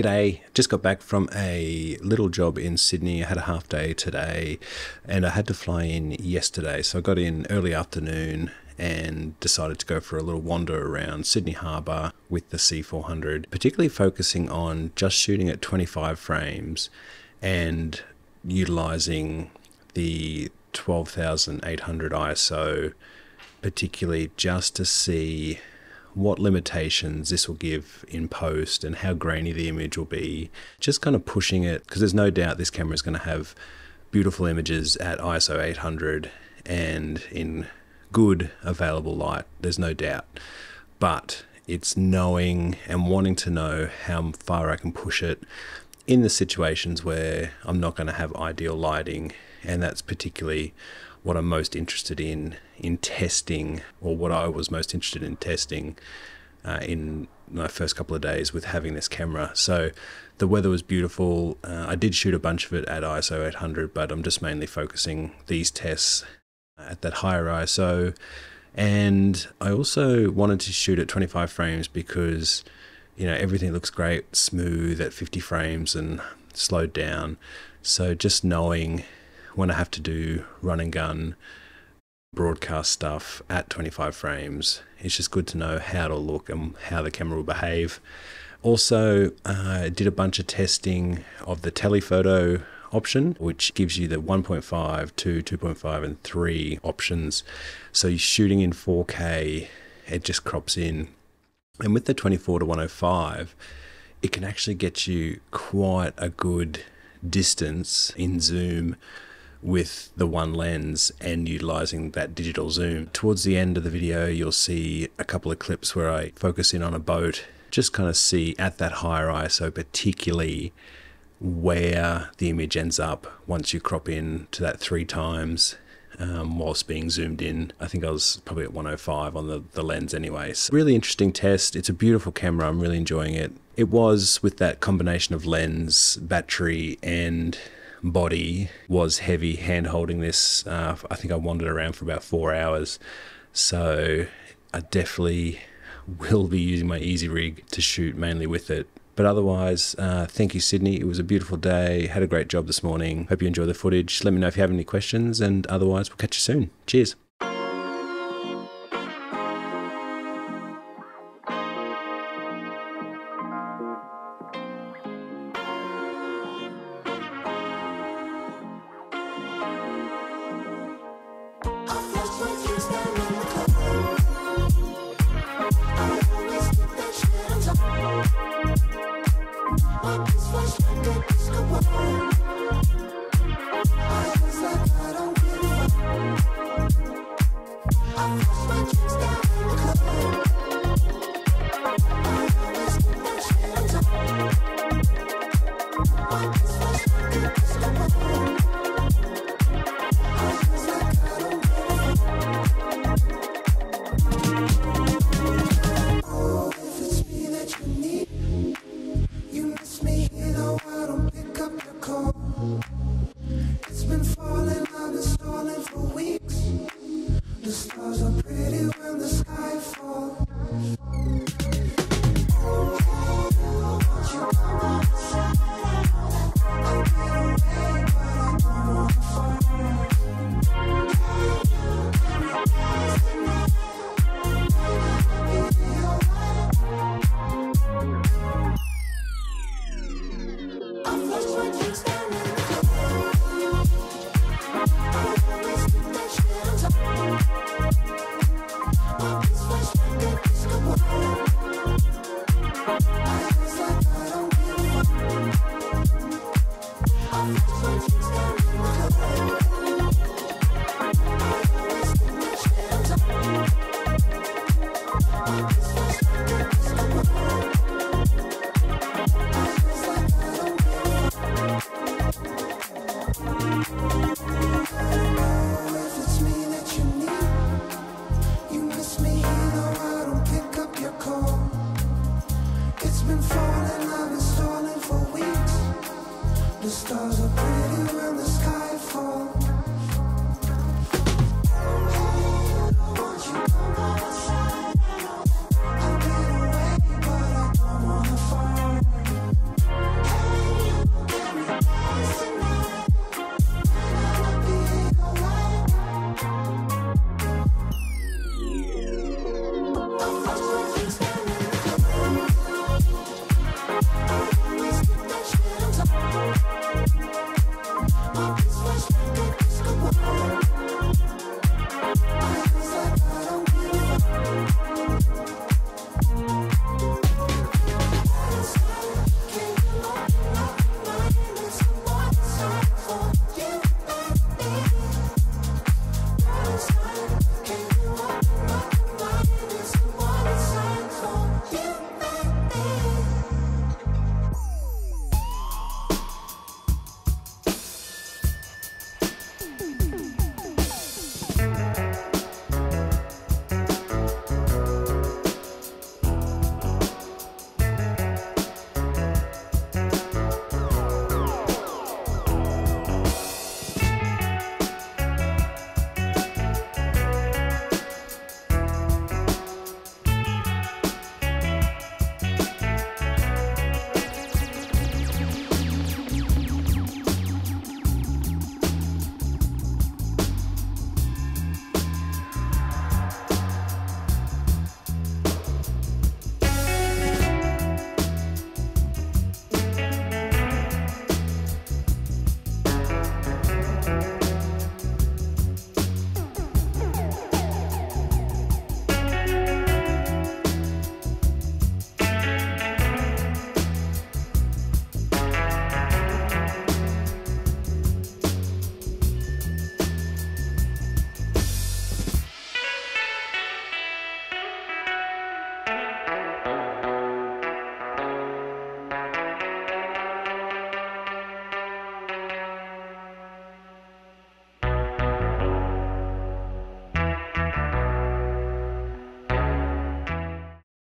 G'day, just got back from a little job in Sydney. I had a half day today and I had to fly in yesterday. So I got in early afternoon and decided to go for a little wander around Sydney Harbour with the C400, particularly focusing on just shooting at 25 frames and utilizing the 12800 ISO, particularly just to see what limitations this will give in post and how grainy the image will be. Just kind of pushing it because there's no doubt this camera is going to have beautiful images at ISO 800 and in good available light. There's no doubt. But it's knowing and wanting to know how far I can push it in the situations where I'm not going to have ideal lighting. And that's particularly what I'm most interested in in testing, or what I was most interested in testing uh, in my first couple of days with having this camera. So the weather was beautiful. Uh, I did shoot a bunch of it at ISO 800, but I'm just mainly focusing these tests at that higher ISO. And I also wanted to shoot at 25 frames because, you know, everything looks great, smooth at 50 frames and slowed down. So just knowing when I have to do run and gun broadcast stuff at 25 frames, it's just good to know how to look and how the camera will behave. Also, I uh, did a bunch of testing of the telephoto option, which gives you the 1.5, 2, 2.5, and 3 options. So you're shooting in 4K, it just crops in. And with the 24 to 105, it can actually get you quite a good distance in zoom with the one lens and utilizing that digital zoom. Towards the end of the video, you'll see a couple of clips where I focus in on a boat, just kind of see at that higher ISO, particularly where the image ends up once you crop in to that three times um, whilst being zoomed in. I think I was probably at 105 on the, the lens anyway. So really interesting test. It's a beautiful camera. I'm really enjoying it. It was with that combination of lens, battery, and body was heavy hand holding this. Uh, I think I wandered around for about four hours. So I definitely will be using my Easy Rig to shoot mainly with it. But otherwise, uh, thank you, Sydney. It was a beautiful day. Had a great job this morning. Hope you enjoy the footage. Let me know if you have any questions, and otherwise, we'll catch you soon. Cheers. Bye. The stars are pretty when the sky falls.